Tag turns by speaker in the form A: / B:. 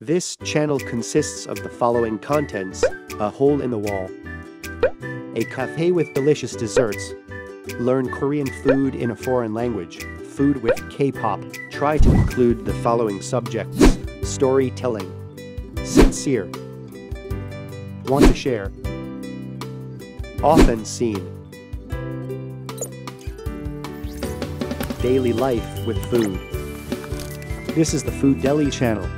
A: This channel consists of the following contents a hole in the wall, a cafe with delicious desserts, learn Korean food in a foreign language, food with K pop. Try to include the following subjects storytelling, sincere, want to share, often seen, daily life with food. This is the FooDaily channel.